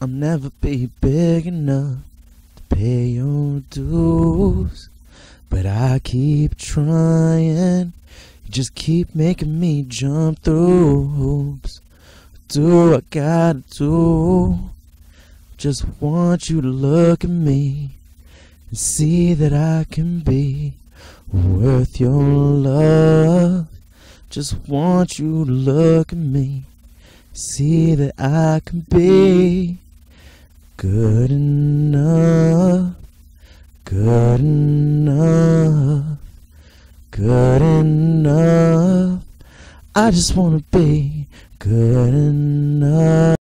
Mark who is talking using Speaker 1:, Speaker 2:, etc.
Speaker 1: I'll never be big enough to pay your dues. But I keep trying. You just keep making me jump through hoops. Do What I gotta do? Just want you to look at me and see that I can be worth your love. Just want you to look at me, see that I can be good enough, good enough, good enough. I just wanna be good enough.